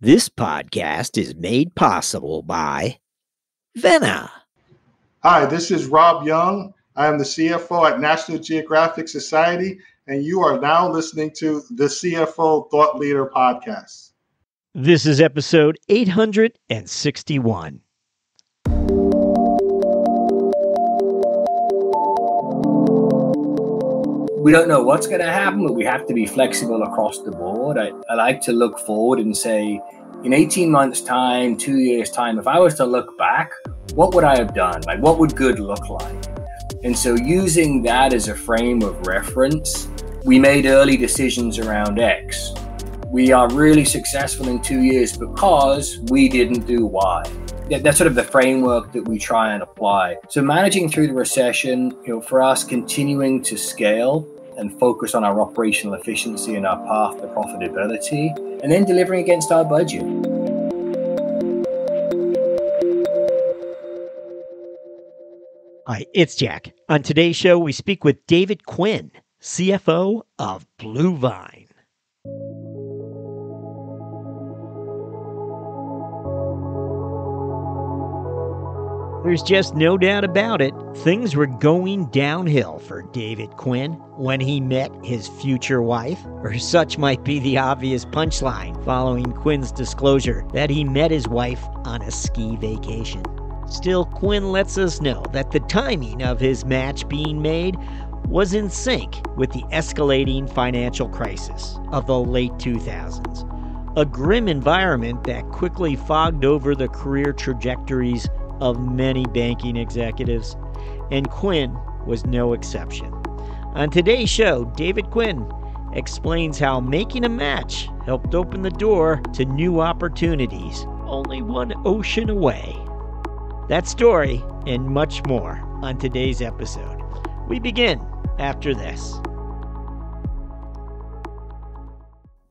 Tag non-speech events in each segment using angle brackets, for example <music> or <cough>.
This podcast is made possible by Vena. Hi, this is Rob Young. I am the CFO at National Geographic Society, and you are now listening to the CFO Thought Leader Podcast. This is episode 861. we don't know what's going to happen, but we have to be flexible across the board. I, I like to look forward and say, in 18 months' time, two years' time, if I was to look back, what would I have done? Like, what would good look like? And so, using that as a frame of reference, we made early decisions around X. We are really successful in two years because we didn't do Y that's sort of the framework that we try and apply. So managing through the recession, you know, for us, continuing to scale and focus on our operational efficiency and our path to profitability, and then delivering against our budget. Hi, it's Jack. On today's show, we speak with David Quinn, CFO of Bluevine. There's just no doubt about it. Things were going downhill for David Quinn when he met his future wife, or such might be the obvious punchline following Quinn's disclosure that he met his wife on a ski vacation. Still, Quinn lets us know that the timing of his match being made was in sync with the escalating financial crisis of the late 2000s. A grim environment that quickly fogged over the career trajectories of many banking executives, and Quinn was no exception. On today's show, David Quinn explains how making a match helped open the door to new opportunities only one ocean away. That story and much more on today's episode. We begin after this.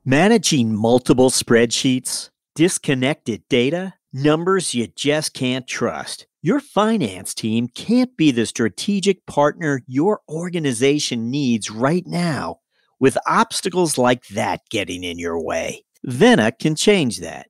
Managing multiple spreadsheets, disconnected data, Numbers you just can't trust. Your finance team can't be the strategic partner your organization needs right now with obstacles like that getting in your way. Vena can change that.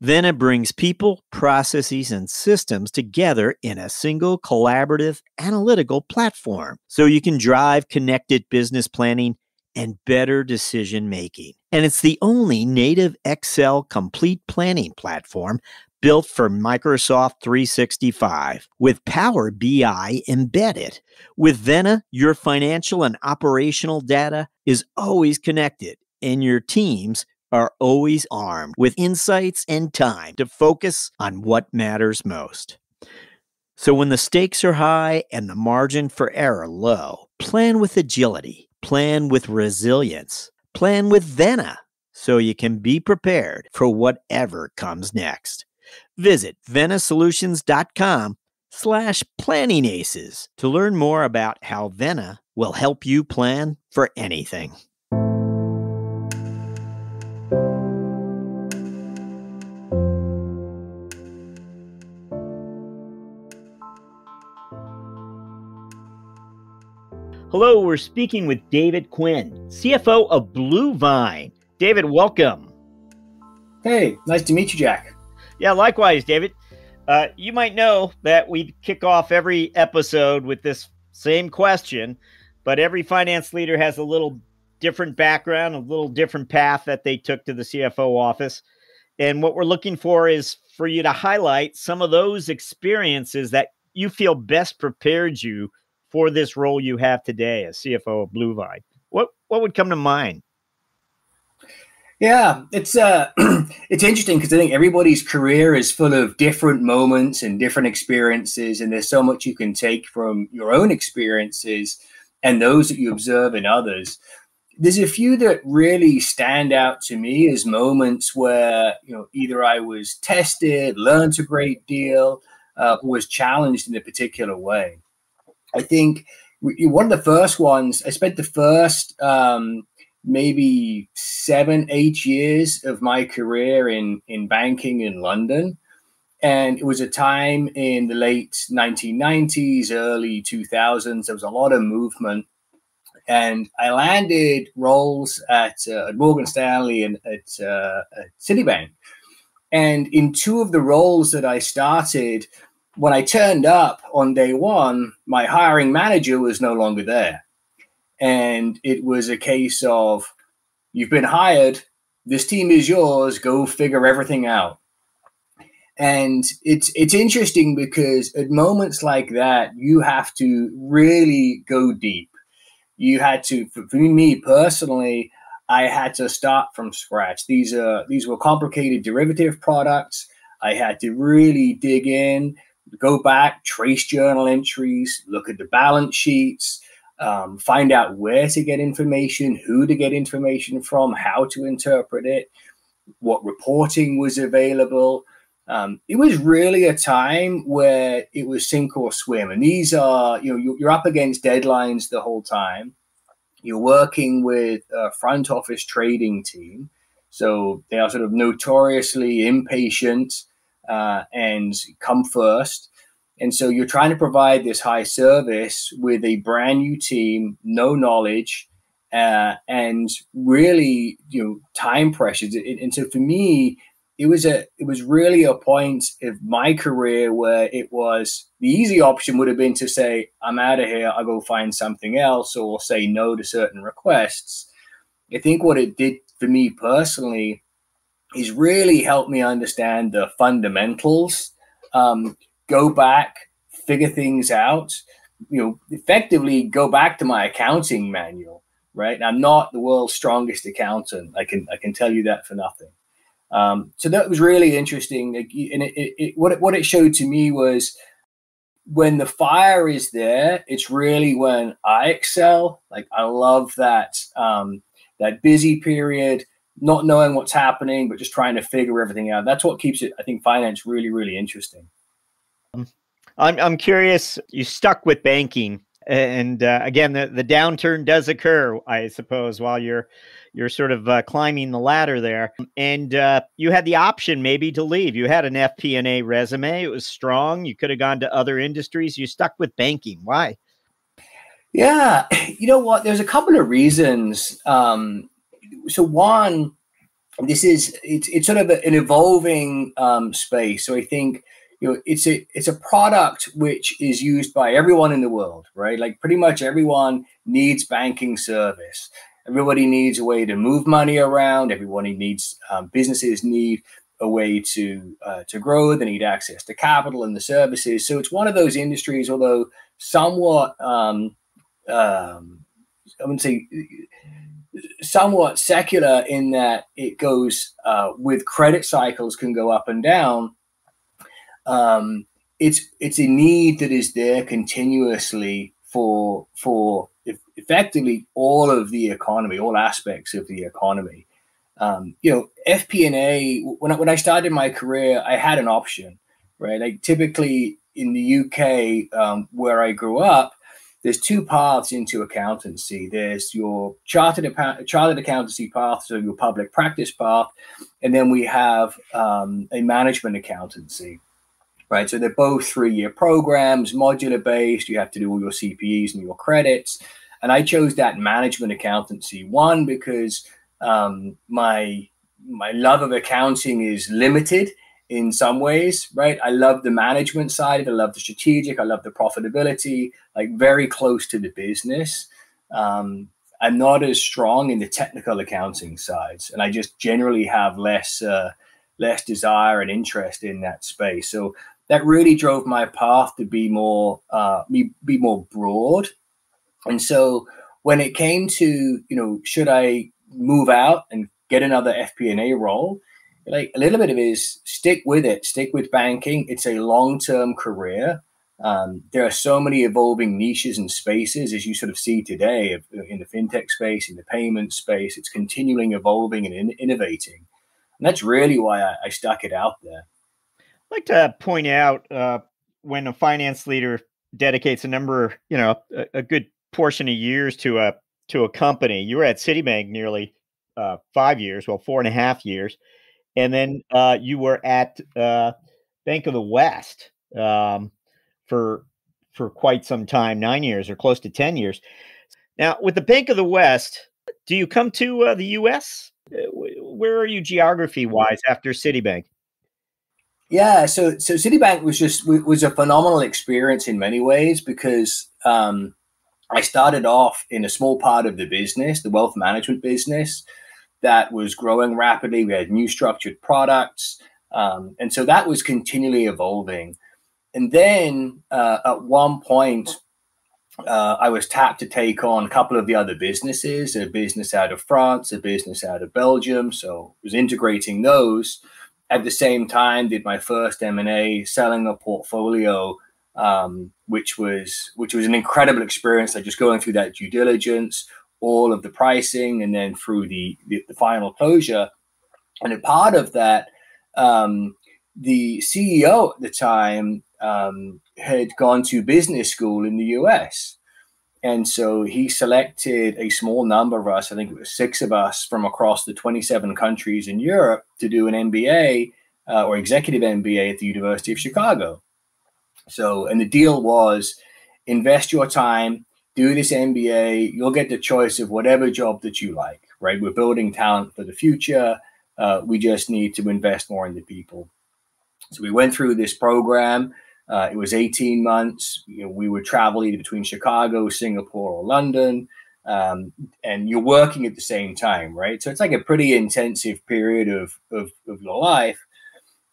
Vena brings people, processes, and systems together in a single collaborative analytical platform so you can drive connected business planning and better decision making. And it's the only native Excel complete planning platform built for Microsoft 365 with Power BI embedded. With Vena, your financial and operational data is always connected and your teams are always armed with insights and time to focus on what matters most. So when the stakes are high and the margin for error low, plan with agility Plan with resilience. Plan with Vena so you can be prepared for whatever comes next. Visit venasolutions.com slash planning aces to learn more about how Vena will help you plan for anything. Hello, we're speaking with David Quinn, CFO of Bluevine. David, welcome. Hey, nice to meet you, Jack. Yeah, likewise, David. Uh, you might know that we kick off every episode with this same question, but every finance leader has a little different background, a little different path that they took to the CFO office. And what we're looking for is for you to highlight some of those experiences that you feel best prepared you for this role you have today as CFO of Bluevine? What what would come to mind? Yeah, it's uh, <clears throat> it's interesting because I think everybody's career is full of different moments and different experiences, and there's so much you can take from your own experiences and those that you observe in others. There's a few that really stand out to me as moments where you know either I was tested, learned a great deal, uh, was challenged in a particular way. I think one of the first ones, I spent the first um, maybe seven, eight years of my career in, in banking in London. And it was a time in the late 1990s, early 2000s. There was a lot of movement. And I landed roles at, uh, at Morgan Stanley and at, uh, at Citibank. And in two of the roles that I started, when I turned up on day one, my hiring manager was no longer there. And it was a case of, you've been hired, this team is yours, go figure everything out. And it's it's interesting because at moments like that, you have to really go deep. You had to, for me personally, I had to start from scratch. These are these were complicated derivative products. I had to really dig in, go back, trace journal entries, look at the balance sheets, um, find out where to get information, who to get information from, how to interpret it, what reporting was available. Um, it was really a time where it was sink or swim, and these are you know you're up against deadlines the whole time. You're working with a front office trading team, so they are sort of notoriously impatient uh, and come first. And so you're trying to provide this high service with a brand new team, no knowledge, uh, and really, you know, time pressures. And so for me, it was a it was really a point of my career where it was the easy option would have been to say i'm out of here i'll go find something else or say no to certain requests i think what it did for me personally is really help me understand the fundamentals um, go back figure things out you know effectively go back to my accounting manual right i'm not the world's strongest accountant i can i can tell you that for nothing um, so that was really interesting. And it, it, it, what, it, what it showed to me was when the fire is there, it's really when I excel. Like I love that um, that busy period, not knowing what's happening, but just trying to figure everything out. That's what keeps it, I think, finance really, really interesting. I'm I'm curious. You stuck with banking, and uh, again, the the downturn does occur, I suppose, while you're you're sort of uh, climbing the ladder there, and uh, you had the option maybe to leave. You had an FP&A resume; it was strong. You could have gone to other industries. You stuck with banking. Why? Yeah, <sighs> you know what? There's a couple of reasons. Um, so one, this is it's it's sort of an evolving um, space. So I think you know it's a it's a product which is used by everyone in the world, right? Like pretty much everyone needs banking service. Everybody needs a way to move money around. Everybody needs um, businesses need a way to uh, to grow. They need access to capital and the services. So it's one of those industries, although somewhat um, um, I wouldn't say somewhat secular in that it goes uh, with credit cycles can go up and down. Um, it's it's a need that is there continuously for for effectively all of the economy, all aspects of the economy. Um, you know, FP&A. When I, when I started my career, I had an option, right? Like typically in the UK, um, where I grew up, there's two paths into accountancy. There's your chartered chartered accountancy path, so your public practice path, and then we have um, a management accountancy right? So they're both three year programs, modular based. You have to do all your CPEs and your credits. And I chose that management accountancy one because um, my my love of accounting is limited in some ways, right? I love the management side. I love the strategic. I love the profitability. Like very close to the business. Um, I'm not as strong in the technical accounting sides, and I just generally have less uh, less desire and interest in that space. So that really drove my path to be more uh, be, be more broad. And so when it came to you know should I move out and get another FP&A role, like a little bit of it is stick with it, stick with banking. It's a long term career. Um, there are so many evolving niches and spaces as you sort of see today in the fintech space, in the payment space. It's continuing evolving and in- innovating. And that's really why I, I stuck it out there I'd like to point out uh, when a finance leader dedicates a number, you know, a, a, good portion of years to a to a company. You were at Citibank nearly uh, five years, well, four and a half years, and then uh, you were at uh, Bank of the West um, for for quite some time, nine years or close to ten years. Now, with the Bank of the West, do you come to uh, the U.S.? Uh, where are you geography wise after Citibank? Yeah, so so Citibank was just was a phenomenal experience in many ways because um, I started off in a small part of the business, the wealth management business, that was growing rapidly. We had new structured products, um, and so that was continually evolving. And then uh, at one point, uh, I was tapped to take on a couple of the other businesses, a business out of France, a business out of Belgium. So was integrating those. At the same time, did my first M&A, selling a portfolio, um, which was which was an incredible experience. Like just going through that due diligence, all of the pricing, and then through the the, the final closure. And a part of that, um, the CEO at the time um, had gone to business school in the US. And so he selected a small number of us, I think it was six of us from across the 27 countries in Europe to do an MBA uh, or executive MBA at the University of Chicago. So, and the deal was invest your time, do this MBA, you'll get the choice of whatever job that you like, right? We're building talent for the future. Uh, we just need to invest more in the people. So we went through this program. Uh, it was 18 months. You know, we would travel either between Chicago, Singapore, or London, um, and you're working at the same time, right? So it's like a pretty intensive period of of, of your life.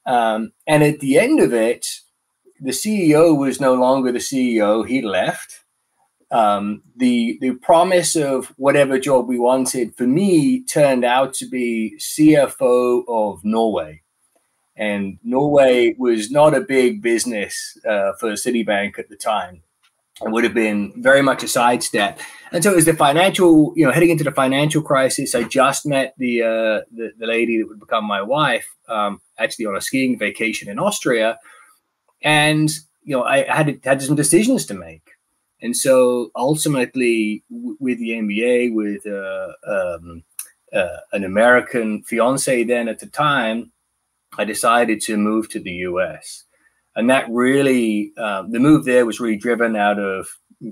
Um, and at the end of it, the CEO was no longer the CEO; he left. Um, the the promise of whatever job we wanted for me turned out to be CFO of Norway. And Norway was not a big business uh, for Citibank at the time. It would have been very much a sidestep. And so it was the financial, you know, heading into the financial crisis. I just met the uh, the, the, lady that would become my wife, um, actually on a skiing vacation in Austria, and you know, I had had some decisions to make. And so ultimately, w- with the MBA, with uh, um, uh, an American fiance then at the time, I decided to move to the US. And that really, uh, the move there was really driven out of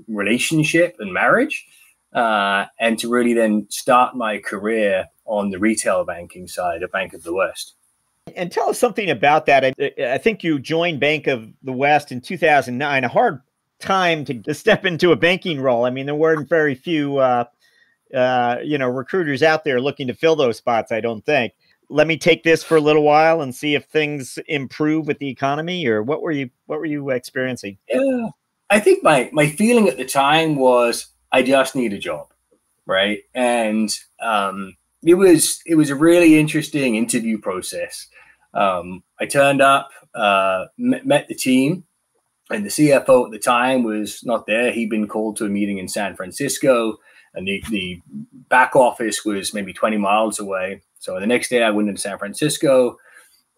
relationship and marriage, uh, and to really then start my career on the retail banking side of Bank of the West. And tell us something about that. I, I think you joined Bank of the West in 2009, a hard time to, to step into a banking role. I mean, there weren't very few, uh, uh, you know, recruiters out there looking to fill those spots, I don't think. Let me take this for a little while and see if things improve with the economy or what were you what were you experiencing? Yeah i think my my feeling at the time was i just need a job right? And um it was it was a really interesting interview process. Um i turned up uh met, met the team and the cfo at the time was not there he'd been called to a meeting in san francisco and the, the back office was maybe 20 miles away so the next day, I went into San Francisco.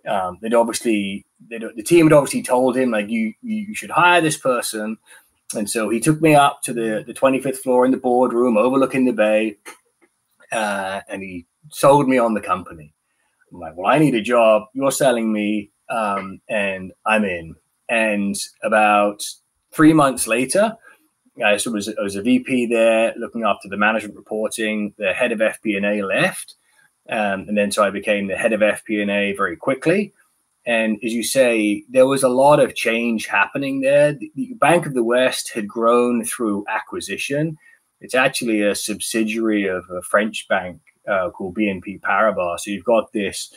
Um, they'd obviously they'd, the team had obviously told him like you you should hire this person, and so he took me up to the the 25th floor in the boardroom overlooking the bay, uh, and he sold me on the company. I'm like, well, I need a job. You're selling me, um, and I'm in. And about three months later, I was, I was a VP there looking after the management reporting. The head of FP&A left, um, and then so I became the head of FP&A very quickly. And as you say, there was a lot of change happening there. The, Bank of the West had grown through acquisition. It's actually a subsidiary of a French bank uh, called BNP Paribas. So you've got this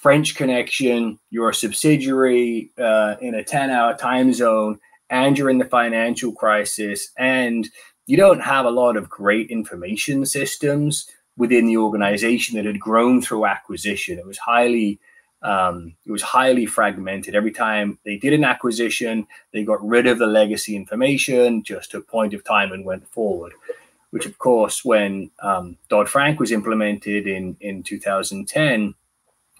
French connection, you're a subsidiary uh, in a 10 hour time zone, and you're in the financial crisis, and you don't have a lot of great information systems within the organization that had grown through acquisition. It was highly um, it was highly fragmented. Every time they did an acquisition, they got rid of the legacy information, just a point of time and went forward. Which, of course, when um, Dodd Frank was implemented in in 2010,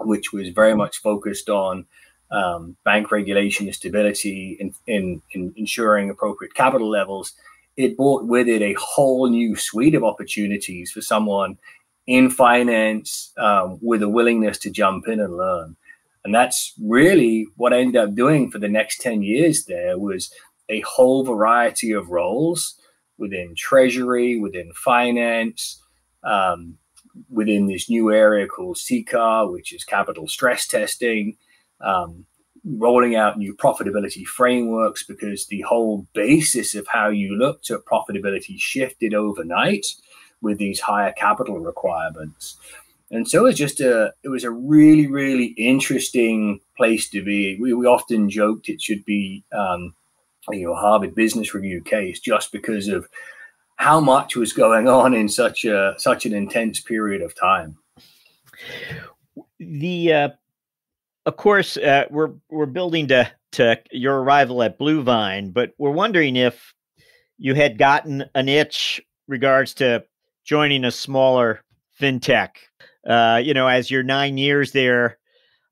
which was very much focused on um, bank regulation and stability in, in, in ensuring appropriate capital levels, it brought with it a whole new suite of opportunities for someone in finance um, with a willingness to jump in and learn. And that's really what I ended up doing for the next 10 years there was a whole variety of roles within treasury, within finance, um, within this new area called CCAR, which is capital stress testing, um, rolling out new profitability frameworks because the whole basis of how you looked at profitability shifted overnight with these higher capital requirements. And so it's just a it was a really really interesting place to be. We, we often joked it should be um, you know Harvard Business Review case just because of how much was going on in such a such an intense period of time. The uh, of course uh, we're we're building to to your arrival at Bluevine, but we're wondering if you had gotten an itch regards to joining a smaller fintech. Uh, you know, as your nine years there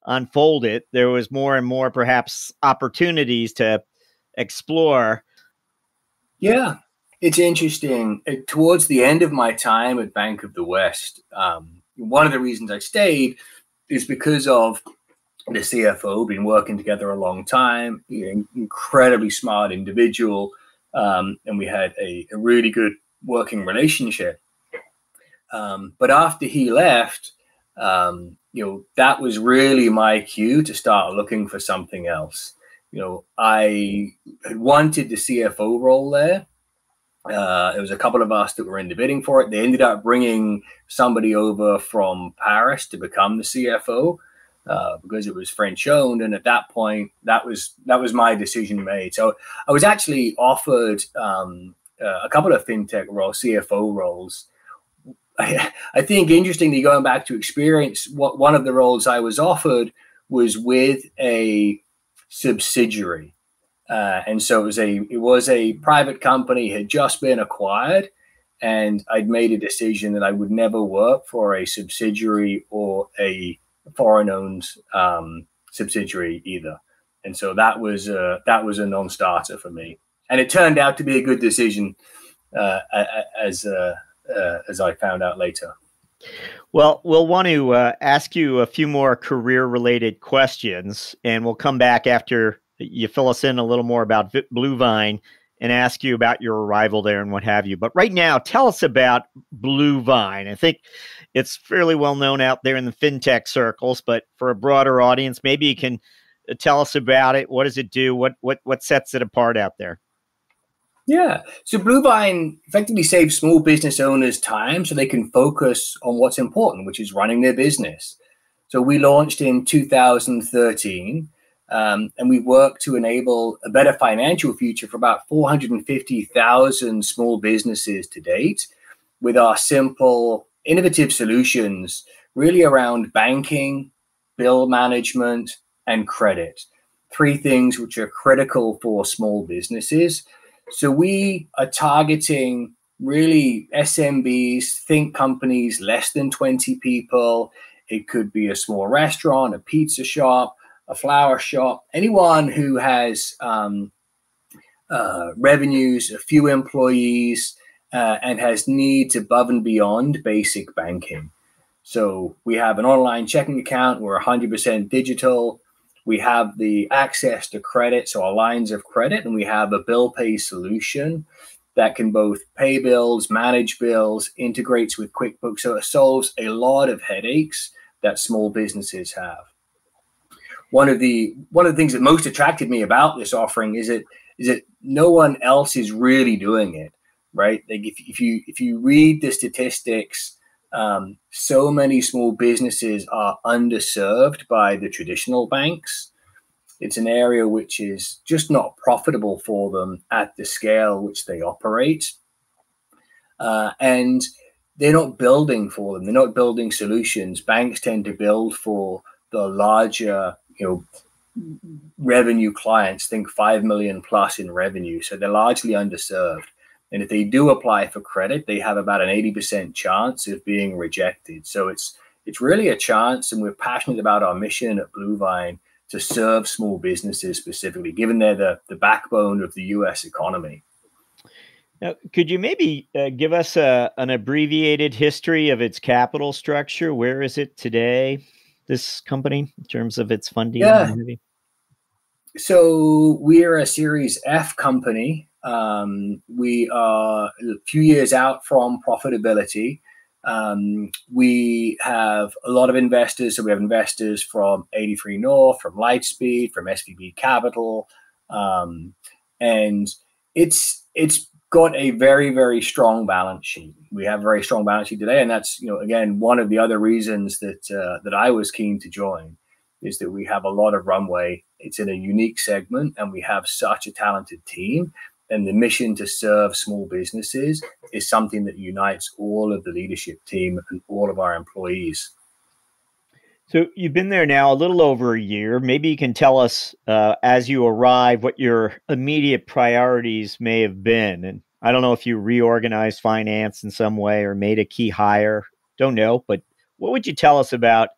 unfolded, there was more and more perhaps opportunities to explore. Yeah, it's interesting. Uh, towards the end of my time at Bank of the West, um, one of the reasons I stayed is because of the CFO, been working together a long time, incredibly smart individual, um, and we had a, a, really good working relationship. Um, but after he left, um, you know, that was really my cue to start looking for something else. You know, I had wanted the CFO role there. Uh, there was a couple of us that were in the bidding for it. They ended up bringing somebody over from Paris to become the CFO uh, because it was French owned, and at that point, that was that was my decision made. So I was actually offered um, uh, a couple of fintech roles, CFO roles, I, I think interestingly, going back to experience, what one of the roles I was offered was with a subsidiary. Uh, and so it was a it was a private company had just been acquired and I'd made a decision that I would never work for a subsidiary or a foreign owned um, subsidiary either. And so that was a, that was a non-starter for me. And it turned out to be a good decision uh, as uh, uh, as I found out later. Well, we'll want to uh, ask you a few more career related questions, and we'll come back after you fill us in a little more about Bluevine and ask you about your arrival there and what have you. But right now, tell us about Bluevine. I think it's fairly well known out there in the fintech circles, but for a broader audience, maybe you can uh, tell us about it. What does it do? What what what sets it apart out there? Yeah. So Bluevine effectively saves small business owners time so they can focus on what's important, which is running their business. So we launched in 2013. Um, and we work to enable a better financial future for about 450,000 small businesses to date with our simple, innovative solutions really around banking, bill management, and credit. Three things which are critical for small businesses so we are targeting really SMBs, think companies less than 20 people. It could be a small restaurant, a pizza shop, a flower shop, anyone who has um, uh, revenues, a few employees, uh, and has needs above and beyond basic banking. So we have an online checking account. We're 100% digital. We have the access to credit, so our lines of credit, and we have a bill pay solution that can both pay bills, manage bills, integrates with QuickBooks. So it solves a lot of headaches that small businesses have. One of the one of the things that most attracted me about this offering is it is that no one else is really doing it, right? Like if, if you if you read the statistics um, so many small businesses are underserved by the traditional banks. It's an area which is just not profitable for them at the scale which they operate. Uh, and they're not building for them. They're not building solutions. Banks tend to build for the larger, you know, revenue clients. Think five million plus in revenue, so they're largely underserved. And if they do apply for credit, they have about an 80% chance of being rejected. So it's it's really a chance, and we're passionate about our mission at Bluevine to serve small businesses specifically, given they're the, the backbone of the US economy. Now, could you maybe uh, give us a, an abbreviated history of its capital structure? Where is it today, this company, in terms of its funding? Yeah. So we're a Series F company. Um, we are a few years out from profitability. Um, we have a lot of investors. So we have investors from 83 North, from Lightspeed, from SVB Capital, um, and it's it's got a very very strong balance sheet. We have a very strong balance sheet today, and that's you know again one of the other reasons that uh, that I was keen to join is that we have a lot of runway. It's in a unique segment, and we have such a talented team. And the mission to serve small businesses is something that unites all of the leadership team and all of our employees. So you've been there now a little over a year. Maybe you can tell us uh, as you arrive what your immediate priorities may have been. And I don't know if you reorganized finance in some way or made a key hire. Don't know, but what would you tell us about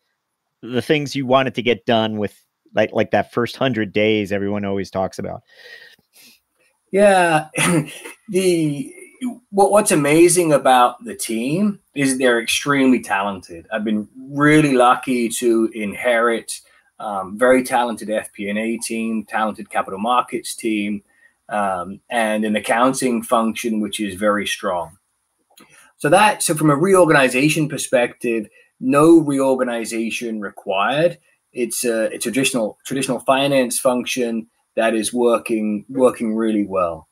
the things you wanted to get done with like like that first hundred days everyone always talks about? Yeah, <laughs> the what's amazing about the team is they're extremely talented. I've been really lucky to inherit um, very talented FP&A team, talented capital markets team, um, and an accounting function which is very strong. So that so from a reorganization perspective, no reorganization required. It's a, a traditional traditional finance function that is working working really well.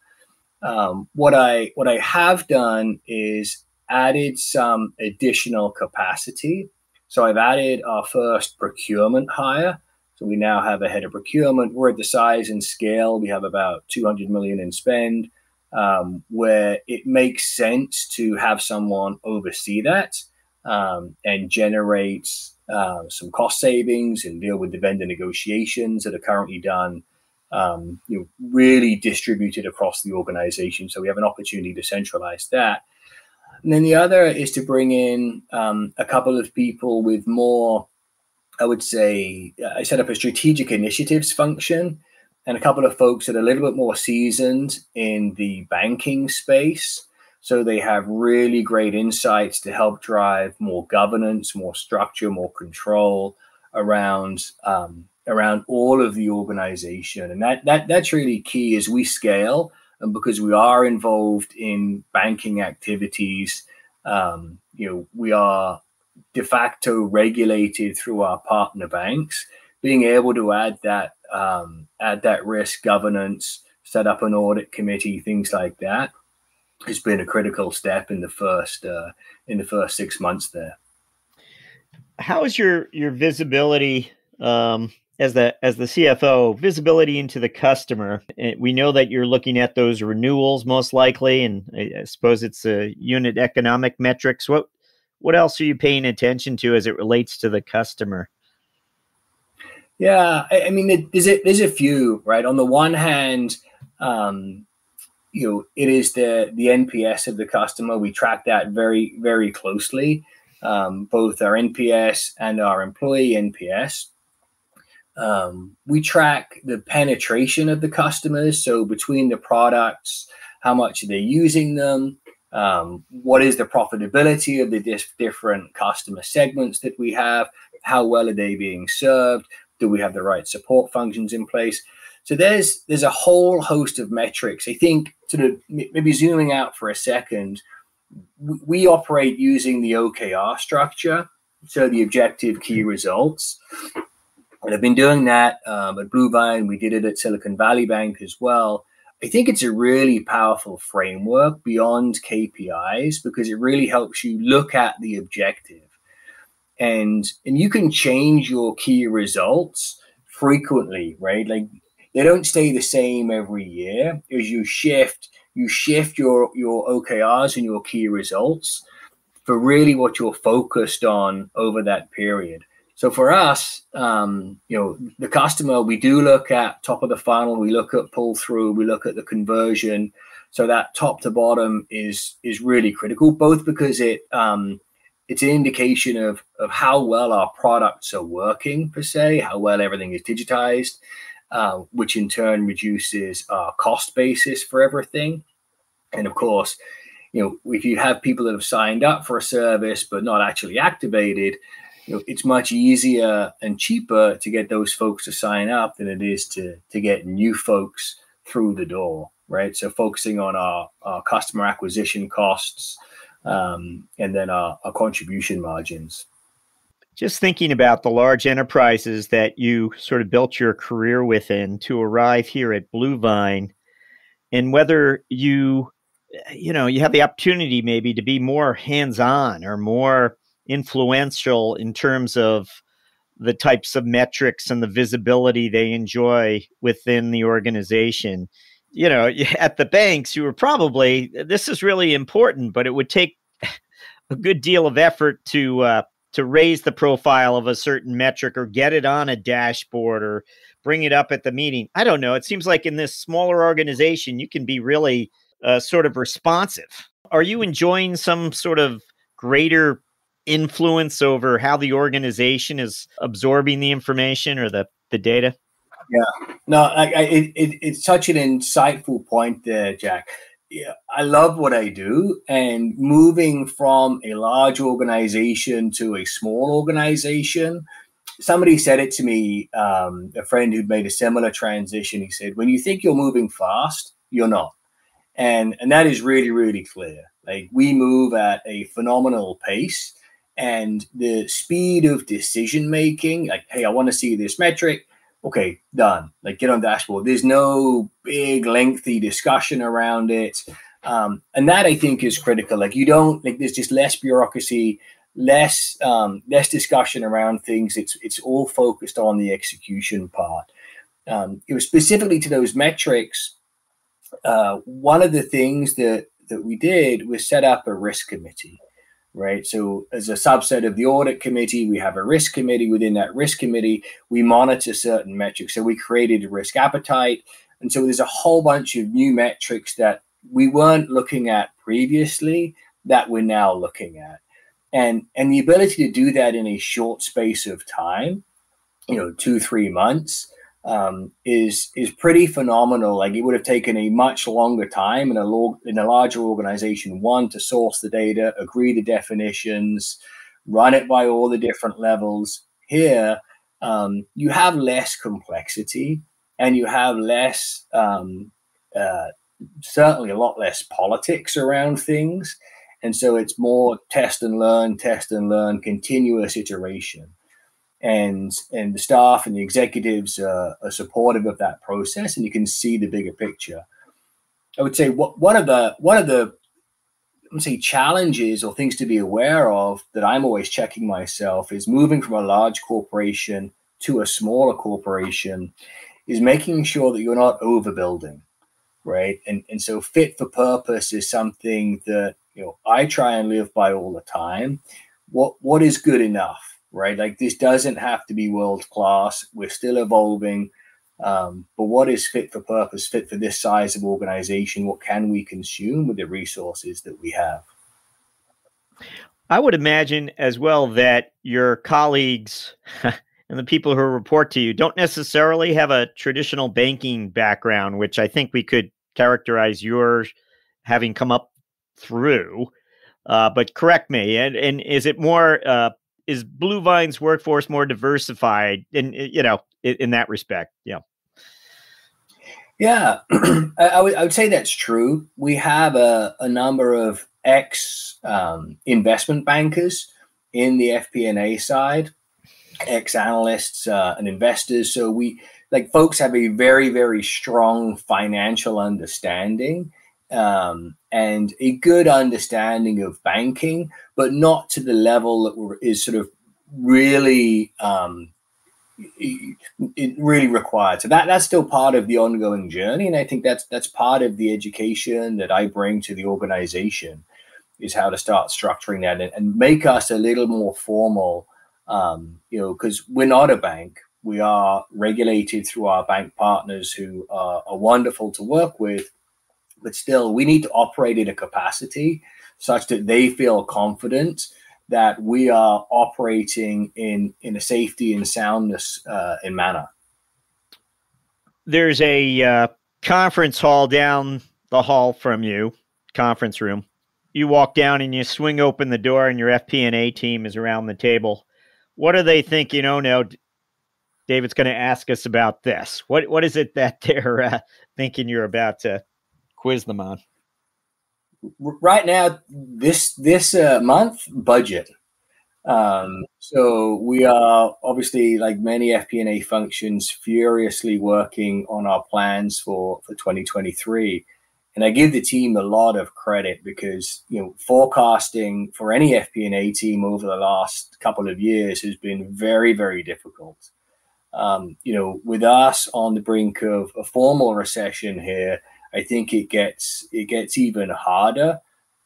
Um, what I what I have done is added some additional capacity. So I've added our first procurement hire. So we now have a head of procurement. We're at the size and scale. We have about 200 million in spend, um, where it makes sense to have someone oversee that um, and generate uh, some cost savings and deal with the vendor negotiations that are currently done um, you know, really distributed across the organization. So we have an opportunity to centralize that. And then the other is to bring in um, a couple of people with more, I would say, I set up a strategic initiatives function and a couple of folks that are a little bit more seasoned in the banking space. So they have really great insights to help drive more governance, more structure, more control around um, around all of the organization. And that, that that's really key as we scale and because we are involved in banking activities, um, you know, we are de facto regulated through our partner banks. Being able to add that um, add that risk governance, set up an audit committee, things like that, has been a critical step in the first uh, in the first six months there. How is your your visibility um, as the as the CFO, visibility into the customer. Eh, we know that you're looking at those renewals most likely, and I suppose it's a unit economic metrics. What what else are you paying attention to as it relates to the customer? Yeah, I, I mean, there's a, there's a few right. On the one hand, um, you know, it is the the NPS of the customer. We track that very very closely, um, both our NPS and our employee NPS. Um, we track the penetration of the customers. So between the products, how much are they using them? Um, what is the profitability of the dis- different customer segments that we have? How well are they being served? Do we have the right support functions in place? So there's there's a whole host of metrics. I think sort to maybe zooming out for a second, we operate using the OKR structure, so the objective key results. And I've been doing that um, at Bluevine. We did it at Silicon Valley Bank as well. I think it's a really powerful framework beyond KPIs because it really helps you look at the objective. And and you can change your key results frequently, right? Like they don't stay the same every year. As you shift, you shift your your OKRs and your key results for really what you're focused on over that period. So for us, um, you know, the customer, we do look at top of the funnel, we look at pull through, we look at the conversion. So that top to bottom is is really critical, both because it um, it's an indication of of how well our products are working per se, how well everything is digitized, uh, which in turn reduces our cost basis for everything. And of course, you know, if you have people that have signed up for a service but not actually activated, you know, it's much easier and cheaper to get those folks to sign up than it is to to get new folks through the door, right? So focusing on our, our customer acquisition costs, um, and then our, our contribution margins. Just thinking about the large enterprises that you sort of built your career within to arrive here at Bluevine, and whether you, you know, you have the opportunity maybe to be more hands-on or more influential in terms of the types of metrics and the visibility they enjoy within the organization. You know, <laughs> at the banks, you were probably this is really important, but it would take <laughs> a good deal of effort to uh, to raise the profile of a certain metric or get it on a dashboard or bring it up at the meeting. I don't know. It seems like in this smaller organization, you can be really uh, sort of responsive. Are you enjoying some sort of greater influence over how the organization is absorbing the information or the, the data? Yeah, no, I, I, it, it, it's such an insightful point there, Jack. Yeah, I love what I do, and moving from a large organization to a small organization. Somebody said it to me, um, a friend who'd made a similar transition. He said, "When you think you're moving fast, you're not," and and that is really really clear. Like we move at a phenomenal pace, and the speed of decision making like hey i want to see this metric. Okay done. Like get on dashboard. There's no big lengthy discussion around it. Um, and that i think is critical. Like you don't like there's just less bureaucracy less um, less discussion around things. It's it's all focused on the execution part. Um, it was specifically to those metrics uh, one of the things that that we did was set up a risk committee right? So, as a subset of the audit committee, we have a risk committee. Within that risk committee, we monitor certain metrics. So, we created a risk appetite. And so, there's a whole bunch of new metrics that we weren't looking at previously that we're now looking at. And, and the ability to do that in a short space of time, you know, two, three months, um, is is pretty phenomenal. Like it would have taken a much longer time in a log- in a larger organization, one to source the data, agree the definitions, run it by all the different levels. Here, um, you have less complexity and you have less, um, uh, certainly a lot less politics around things. And so it's more test and learn, test and learn, continuous iteration and and the staff and the executives are supportive of that process, and you can see the bigger picture. I would say what, one of the one of the let say challenges or things to be aware of that I'm always checking myself is moving from a large corporation to a smaller corporation is making sure that you're not overbuilding, right? And and so fit for purpose is something that you know I try and live by all the time. What what is good enough? Right? Like this doesn't have to be world class. We're still evolving. Um, but what is fit for purpose, fit for this size of organization? What can we consume with the resources that we have? I would imagine as well that your colleagues <laughs> and the people who report to you don't necessarily have a traditional banking background, which I think we could characterize your having come up through. Uh, but correct me. And, and is it more uh, is Bluevine's workforce more diversified in you know in, in that respect? Yeah. Yeah, <clears throat> I, I, would, I would say that's true. We have a, a number of ex um, investment bankers in the FP&A side, ex analysts uh, and investors. So we like folks have a very very strong financial understanding um, and a good understanding of banking, but not to the level that is sort of really um, it really required. So that that's still part of the ongoing journey, and I think that's that's part of the education that I bring to the organization is how to start structuring that and, and make us a little more formal. Um, you know, because we're not a bank. We are regulated through our bank partners who are, are wonderful to work with, but still we need to operate at a capacity such that they feel confident that we are operating in in a safety and soundness uh, in manner. There's a uh, conference hall down the hall from you, conference room. You walk down and you swing open the door, and your FP&A team is around the table. What are they thinking? Oh no, David's going to ask us about this. What what is it that <laughs> they're uh, thinking you're about to quiz them on? right now, this this uh, month budget. Um, so we are obviously, like many FP&A functions, furiously working on our plans for for 2023. And I give the team a lot of credit because you know forecasting for any FP&A team over the last couple of years has been very very difficult. Um, you know, with us on the brink of a formal recession here, I think it gets it gets even harder.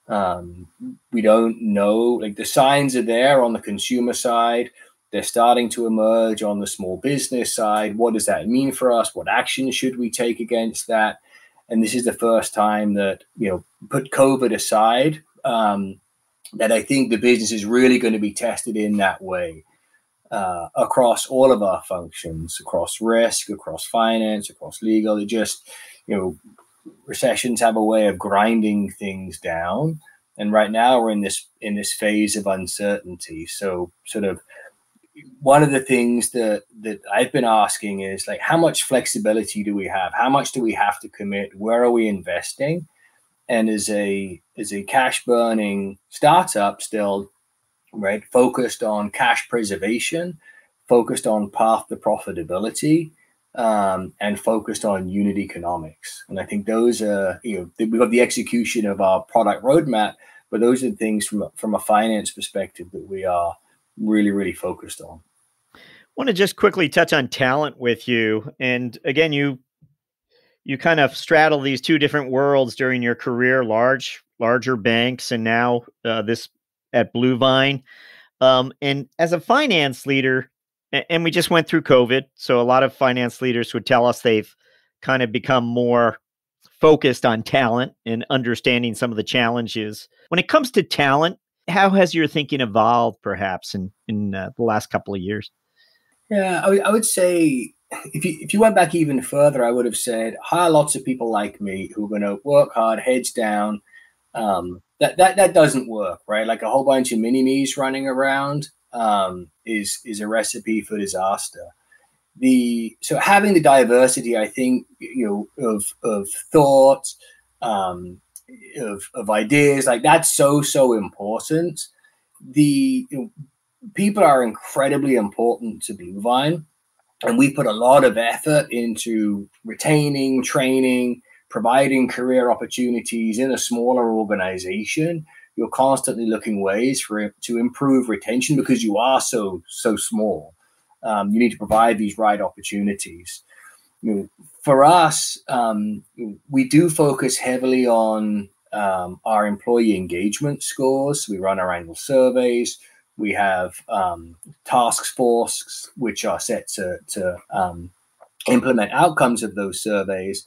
Um, we don't know, like the signs are there on the consumer side. They're starting to emerge on the small business side. What does that mean for us? What action should we take against that? And this is the first time that you know, put COVID aside, um, that I think the business is really going to be tested in that way. Uh, across all of our functions, across risk, across finance, across legal. It just, you know, recessions have a way of grinding things down. And right now we're in this in this phase of uncertainty. So sort of one of the things that that I've been asking is like how much flexibility do we have? How much do we have to commit? Where are we investing? And as a as a cash burning startup still right focused on cash preservation focused on path to profitability um, and focused on unit economics. And I think those are, you know, we've got the execution of our product roadmap, but those are things from from a finance perspective that we are really, really focused on. I want to just quickly touch on talent with you. And again, you you kind of straddle these two different worlds during your career, large, larger banks, and now uh, this at Bluevine. Um, and as a finance leader, and we just went through COVID. So a lot of finance leaders would tell us they've kind of become more focused on talent and understanding some of the challenges. When it comes to talent, how has your thinking evolved perhaps in, in uh, the last couple of years? Yeah, I, w- I would say if you, if you went back even further, I would have said hire lots of people like me who are going to work hard, heads down. Um, that, that, that doesn't work, right? Like a whole bunch of mini me's running around um, is is a recipe for disaster. The so having the diversity, I think, you know, of of thought, um, of of ideas, like that's so so important. The you know, people are incredibly important to Bluevine, and we put a lot of effort into retaining, training, providing career opportunities in a smaller organization you're constantly looking ways for to improve retention because you are so so small. Um, you need to provide these right opportunities. You know, for us, um, we do focus heavily on um, our employee engagement scores. We run our annual surveys. We have um, task force, which are set to, to um, implement outcomes of those surveys.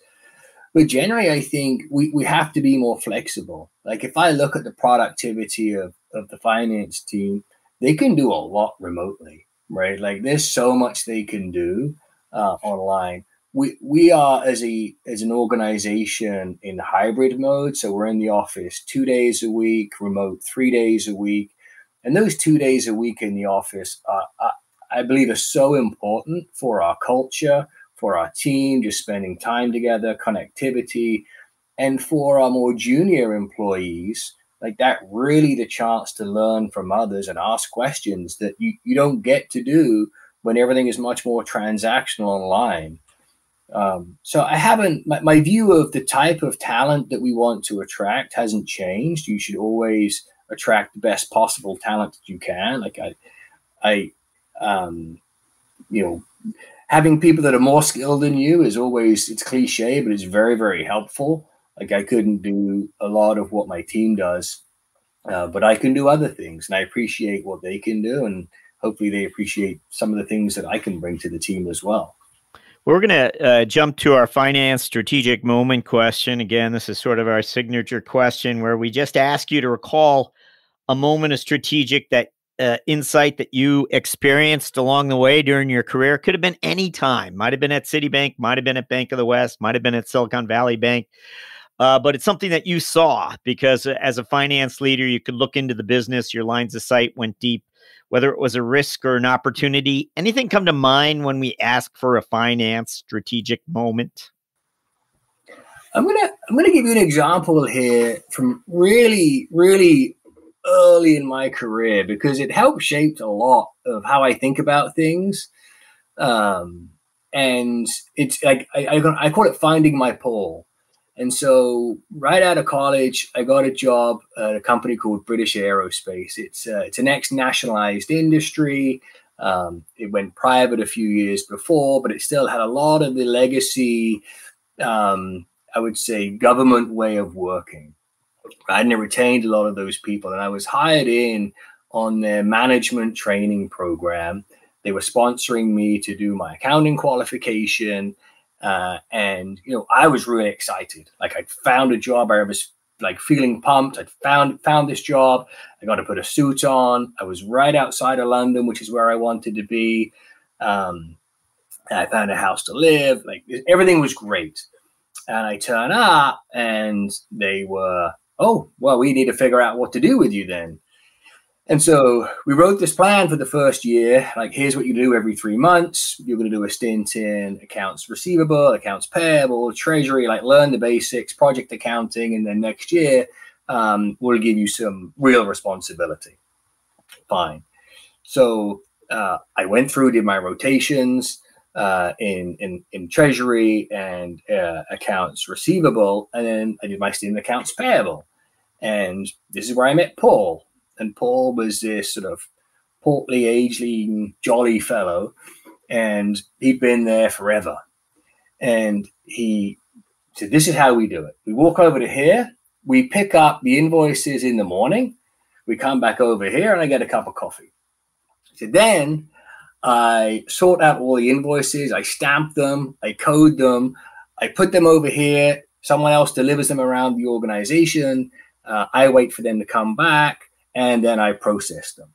But generally, I think we, we have to be more flexible. Like if I look at the productivity of, of the finance team, they can do a lot remotely, right? Like there's so much they can do uh, online. We, we are as a as an organization in hybrid mode. So we're in the office two days a week, remote three days a week. And those two days a week in the office, are, I believe, are so important for our culture, for our team, just spending time together, connectivity, and for our more junior employees, like that really the chance to learn from others and ask questions that you, you don't get to do when everything is much more transactional online. Um, so I haven't my, my view of the type of talent that we want to attract hasn't changed. You should always attract the best possible talent that you can. Like I, I, um, you know, having people that are more skilled than you is always it's cliche, but it's very very helpful. Like I couldn't do a lot of what my team does, uh, but I can do other things, and I appreciate what they can do, and hopefully they appreciate some of the things that I can bring to the team as well. We're going to uh, jump to our finance strategic moment question. Again, this is sort of our signature question where we just ask you to recall a moment of strategic that uh, insight that you experienced along the way during your career. Could have been any time. Might have been at citibank might have been at bank of the west might have been at silicon valley bank. Uh, but it's something that you saw because uh, as a finance leader you could look into the business your lines of sight went deep. Whether it was a risk or an opportunity anything come to mind when we ask for a finance strategic moment? I'm gonna I'm gonna give you an example here from really really early in my career because it helped shape a lot of how I think about things. Um, and it's like I, I, call it finding my Paul. And so, right out of college, I got a job at a company called British Aerospace. It's uh, it's an ex-nationalized industry. Um, it went private a few years before, but it still had a lot of the legacy, um, I would say, government way of working. I retained a lot of those people, and I was hired in on their management training program. They were sponsoring me to do my accounting qualification, uh, and you know I was really excited. Like I found a job, I was like feeling pumped. I found found this job. I got to put a suit on. I was right outside of London, which is where I wanted to be. Um, I found a house to live. Like everything was great. And I turn up, and they were oh, well, we need to figure out what to do with you then. And so we wrote this plan for the first year. Like, here's what you do every three months. You're going to do a stint in accounts receivable, accounts payable, treasury, like learn the basics, project accounting. And then next year, um, we'll give you some real responsibility. Fine. So uh, I went through, did my rotations uh, in, in, in treasury and uh, accounts receivable, and then I did my in accounts payable. And this is where I met Paul. And Paul was this sort of portly, ageing, jolly fellow, and he'd been there forever. And he said, This is how we do it. We walk over to here, we pick up the invoices in the morning, we come back over here, and I get a cup of coffee. Said, Then I sort out all the invoices, I stamp them, I code them, I put them over here. Someone else delivers them around the organization. Uh, I wait for them to come back, and then I process them.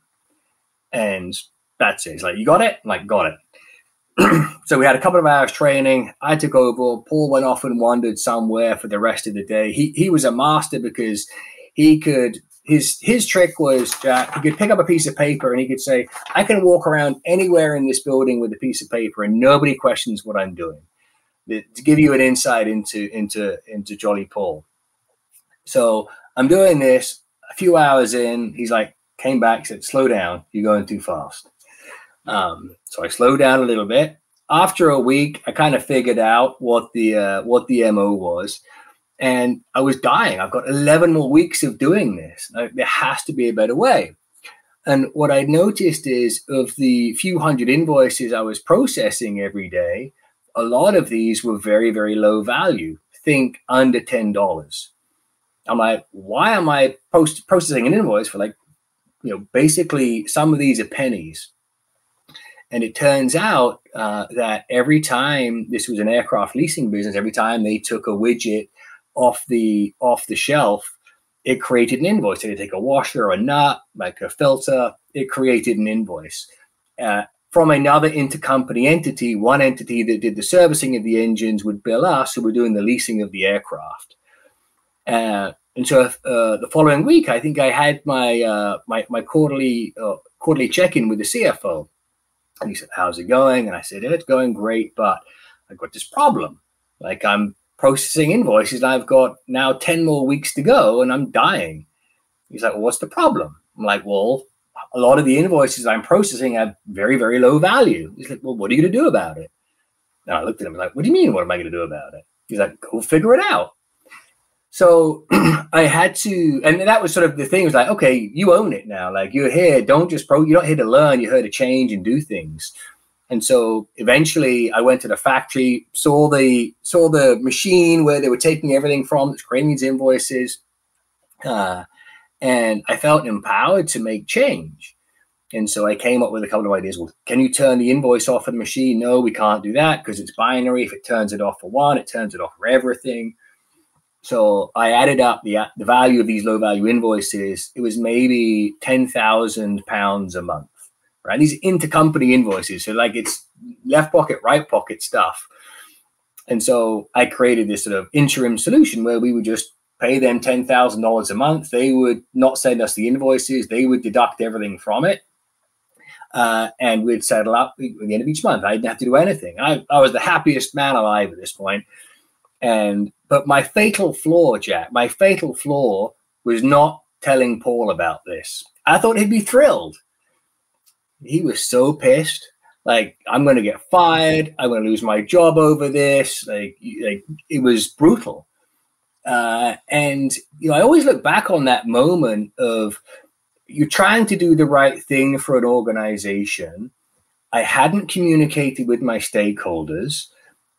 And that's it. It's like, you got it? I'm like, got it. <clears throat> so we had a couple of hours training. I took over. Paul went off and wandered somewhere for the rest of the day. He he was a master because he could his his trick was that he could pick up a piece of paper and he could say, "I can walk around anywhere in this building with a piece of paper and nobody questions what I'm doing." To give you an insight into into into Jolly Paul. So I'm doing this. A few hours in, he's like, came back, said, "Slow down, you're going too fast." Um, so I slowed down a little bit. After a week, I kind of figured out what the uh, what the mo was and I was dying. I've got 11 more weeks of doing this. There has to be a better way. And what I noticed is of the few hundred invoices I was processing every day, a lot of these were very, very low value. Think under $10. I'm like, why am I post- processing an invoice for like, you know, basically some of these are pennies. And it turns out uh, that every time this was an aircraft leasing business, every time they took a widget off the off the shelf, it created an invoice. They take a washer or a nut, like a filter, it created an invoice. Uh, from another intercompany entity, one entity that did the servicing of the engines would bill us, who were doing the leasing of the aircraft. Uh, and so uh, the following week, I think I had my uh, my, my quarterly uh, quarterly check in with the CFO, and he said, "How's it going?" And I said, "It's going great, but I've got this problem. Like I'm processing invoices. And I've got now 10 more weeks to go and I'm dying. He's like, well, what's the problem? I'm like, well, a lot of the invoices I'm processing have very, very low value. He's like, well, what are you going to do about it? And I looked at him like, what do you mean? What am I going to do about it? He's like, go figure it out. So <clears throat> I had to, and that was sort of the thing. It was like, okay, you own it now. Like you're here. Don't just pro. You're not here to learn. You're here to change and do things. And so eventually I went to the factory, saw the saw the machine where they were taking everything from, creating these invoices. Uh, and I felt empowered to make change. And so I came up with a couple of ideas. Well, can you turn the invoice off of the machine? No, we can't do that because it's binary. If it turns it off for one, it turns it off for everything. So I added up the the value of these low value invoices. It was maybe ten thousand pounds a month right? These intercompany invoices, so like it's left pocket, right pocket stuff. And so I created this sort of interim solution where we would just pay them ten thousand dollars a month. They would not send us the invoices; they would deduct everything from it, uh, and we'd settle up at the end of each month. I didn't have to do anything. I, I was the happiest man alive at this point. And but my fatal flaw, Jack, my fatal flaw was not telling Paul about this. I thought he'd be thrilled. He was so pissed. Like, I'm going to get fired. I'm going to lose my job over this. Like, like it was brutal. Uh, and you know, I always look back on that moment of you're trying to do the right thing for an organization. I hadn't communicated with my stakeholders.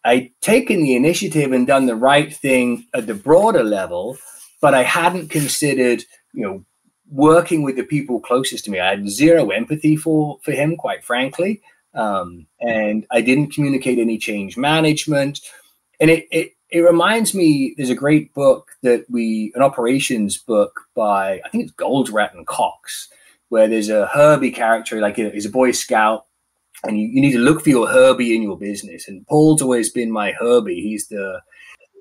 I'd taken the initiative and done the right thing at the broader level, but I hadn't considered, you know, working with the people closest to me. I had zero empathy for for him, quite frankly, um, and I didn't communicate any change management. And it, it it reminds me. There's a great book that we an operations book by I think it's Goldratt and Cox, where there's a Herbie character like he's a Boy Scout. And you, you need to look for your Herbie in your business. And Paul's always been my Herbie. He's the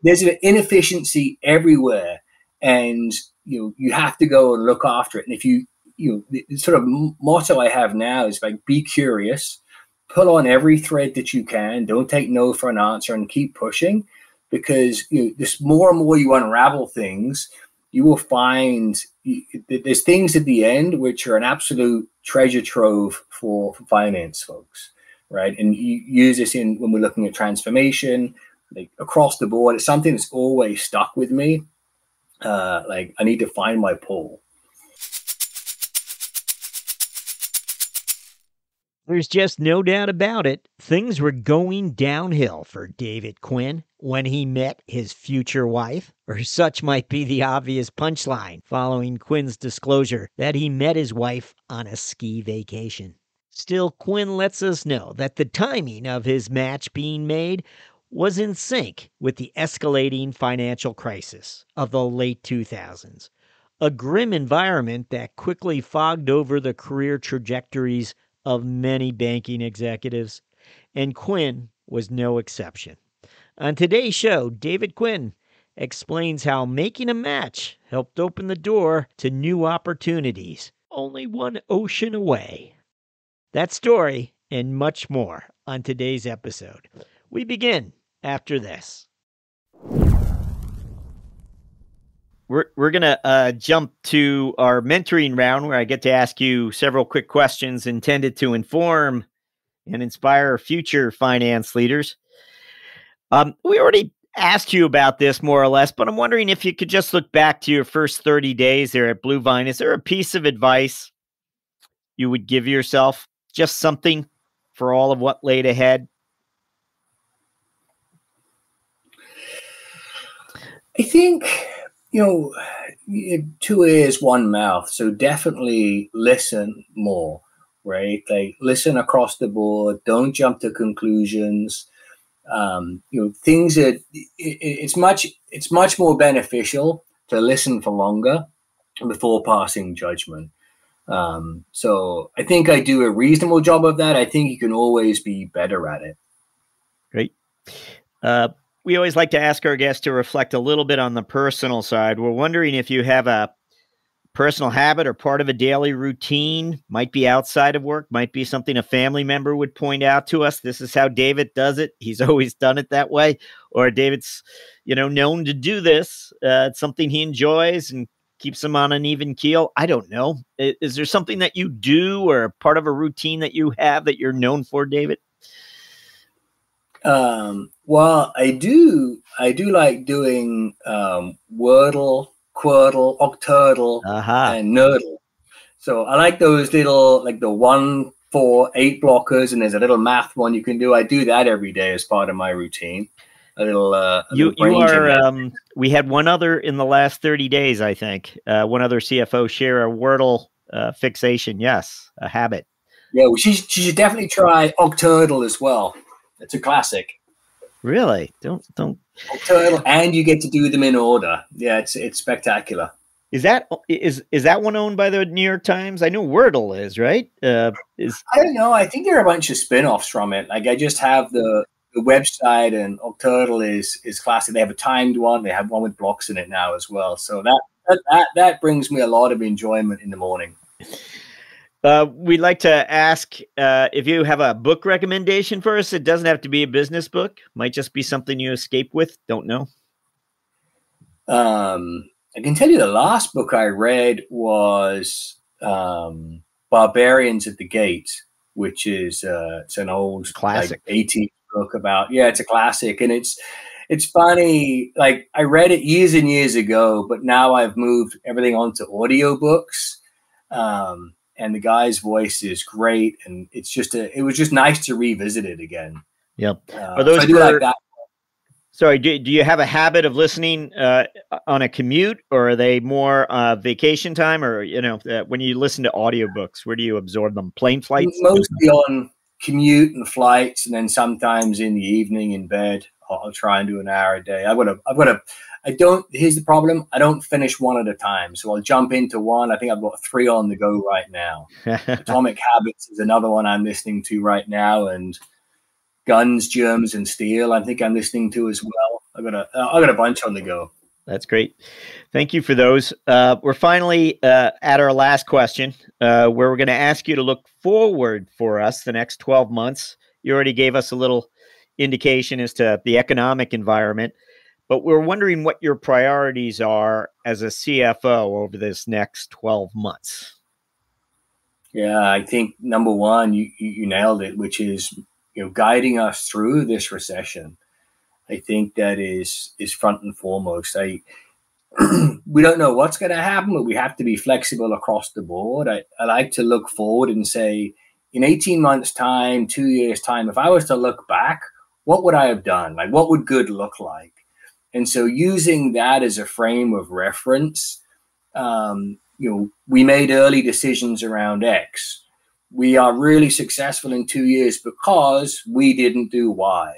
there's an inefficiency everywhere and you know you have to go and look after it. And if you you know the sort of motto i have now is like be curious pull on every thread that you can don't take no for an answer and keep pushing because you know, this more and more you unravel things you will find there's things at the end which are an absolute treasure trove for, for finance folks right? And you use this in when we're looking at transformation like across the board it's something that's always stuck with me uh, like I need to find my Paul. There's just no doubt about it. Things were going downhill for David Quinn when he met his future wife, or such might be the obvious punchline following Quinn's disclosure that he met his wife on a ski vacation. Still, Quinn lets us know that the timing of his match being made was in sync with the escalating financial crisis of the late 2000s, a grim environment that quickly fogged over the career trajectories of many banking executives, and Quinn was no exception. On today's show, David Quinn explains how making a match helped open the door to new opportunities only one ocean away. That story and much more on today's episode. We begin after this. We're, we're going to uh, jump to our mentoring round where I get to ask you several quick questions intended to inform and inspire future finance leaders. Um, we already asked you about this more or less, but I'm wondering if you could just look back to your first 30 days there at Bluevine. Is there a piece of advice you would give yourself? Just something for all of what laid ahead? I think, you know, two ears, one mouth. So definitely listen more, right? Like listen across the board. Don't jump to conclusions. Um, you know, things that it, it's much it's much more beneficial to listen for longer before passing judgment. Um, so I think I do a reasonable job of that. I think you can always be better at it. Great. Uh, we always like to ask our guests to reflect a little bit on the personal side. We're wondering if you have a personal habit or part of a daily routine, might be outside of work, might be something a family member would point out to us. This is how David does it. He's <laughs> always done it that way. Or David's, you know, known to do this. Uh, it's something he enjoys and keeps him on an even keel. I don't know. Is, is there something that you do or part of a routine that you have that you're known for, David? Um, well, I do. I do like doing um, Wordle, Quordle, Octordle, uh-huh. and Nerdle. So I like those little, like the one, four, eight blockers, and there's a little math one you can do. I do that every day as part of my routine. A little. Uh, a you little you are. Um, we had one other in the last thirty days, I think. Uh, one other CFO share a Wordle uh, fixation. Yes, a habit. Yeah, well, she, she should definitely try Octordle as well. It's a classic. Really? Don't don't. And you get to do them in order. Yeah, it's it's spectacular. Is that is is that one owned by the New York Times? I know Wordle is right. Uh, is I don't know. I think there are a bunch of spin-offs from it. Like I just have the the website, and Octordle is is classic. They have a timed one. They have one with blocks in it now as well. So that that that, that brings me a lot of enjoyment in the morning. Uh, we'd like to ask uh, if you have a book recommendation for us. It doesn't have to be a business book; might just be something you escape with. Don't know. Um, I can tell you the last book I read was um, "Barbarians at the Gate," which is uh, it's an old classic like, 18th book about yeah, it's a classic, and it's it's funny. Like I read it years and years ago, but now I've moved everything onto audiobooks. Um, and the guy's voice is great, and it's just a. It was just nice to revisit it again. Yep. Uh, Are those so for, like that. Sorry, do, do you have a habit of listening uh, on a commute, or are they more uh, vacation time, or you know, uh, when you listen to audiobooks, where do you absorb them? Plane flights? Mostly on commute and flights, and then sometimes in the evening in bed. I'll, I'll try and do an hour a day. I've got a, I've got a I don't. Here's the problem: I don't finish one at a time. So I'll jump into one. I think I've got three on the go right now. <laughs> Atomic Habits is another one I'm listening to right now, and Guns, Germs, and Steel. I think I'm listening to as well. I got a I got a bunch on the go. That's great. Thank you for those. Uh, we're finally uh, at our last question, uh, where we're going to ask you to look forward for us the next 12 months. You already gave us a little indication as to the economic environment but we're wondering what your priorities are as a CFO over this next 12 months. Yeah, I think number one, you, you nailed it, which is you know guiding us through this recession. I think that is is front and foremost. I <clears throat> we don't know what's going to happen, but we have to be flexible across the board. I, I like to look forward and say, in 18 months' time, two years' time, if I was to look back, what would I have done? Like, what would good look like? And so using that as a frame of reference, um, you know, we made early decisions around X. We are really successful in two years because we didn't do Y.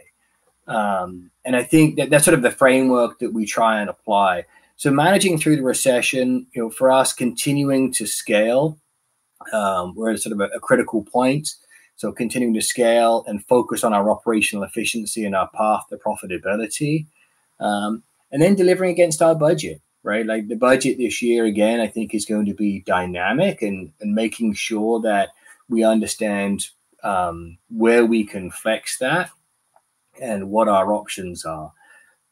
Um, and I think that that's sort of the framework that we try and apply. So managing through the recession, you know, for us continuing to scale, um, we're at sort of a, a critical point. So continuing to scale and focus on our operational efficiency and our path to profitability um, and then delivering against our budget right? Like the budget this year again i think is going to be dynamic and, and making sure that we understand um, where we can flex that and what our options are.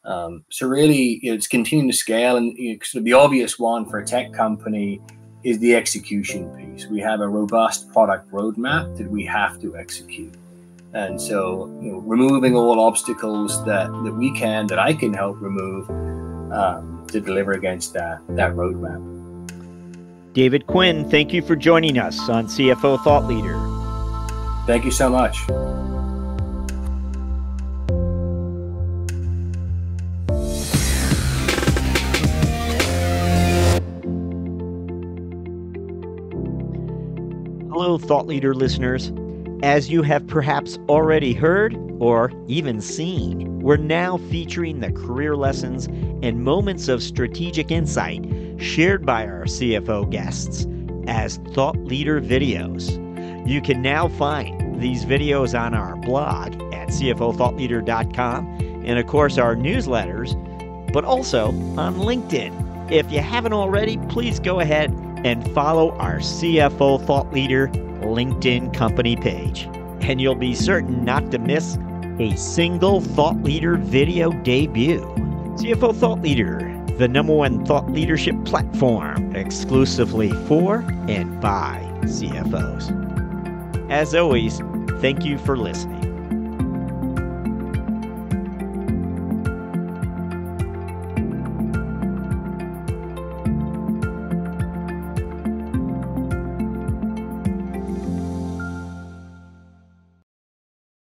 Um, so really it's continuing to scale and you know, sort of the obvious one for a tech company is the execution piece. We have a robust product roadmap that we have to execute and so, you know, removing all obstacles that, that we can, that I can help remove um, to deliver against that, that roadmap. David Quinn, thank you for joining us on CFO Thought Leader. Thank you so much. Hello, Thought Leader listeners. As you have perhaps already heard or even seen, we're now featuring the career lessons and moments of strategic insight shared by our CFO guests as thought leader videos. You can now find these videos on our blog at CFOThoughtLeader.com and, of course, our newsletters, but also on LinkedIn. If you haven't already, please go ahead and follow our CFO Thought Leader LinkedIn company page, and you'll be certain not to miss a single Thought Leader video debut. CFO Thought Leader, the number one thought leadership platform exclusively for and by CFOs. As always, thank you for listening.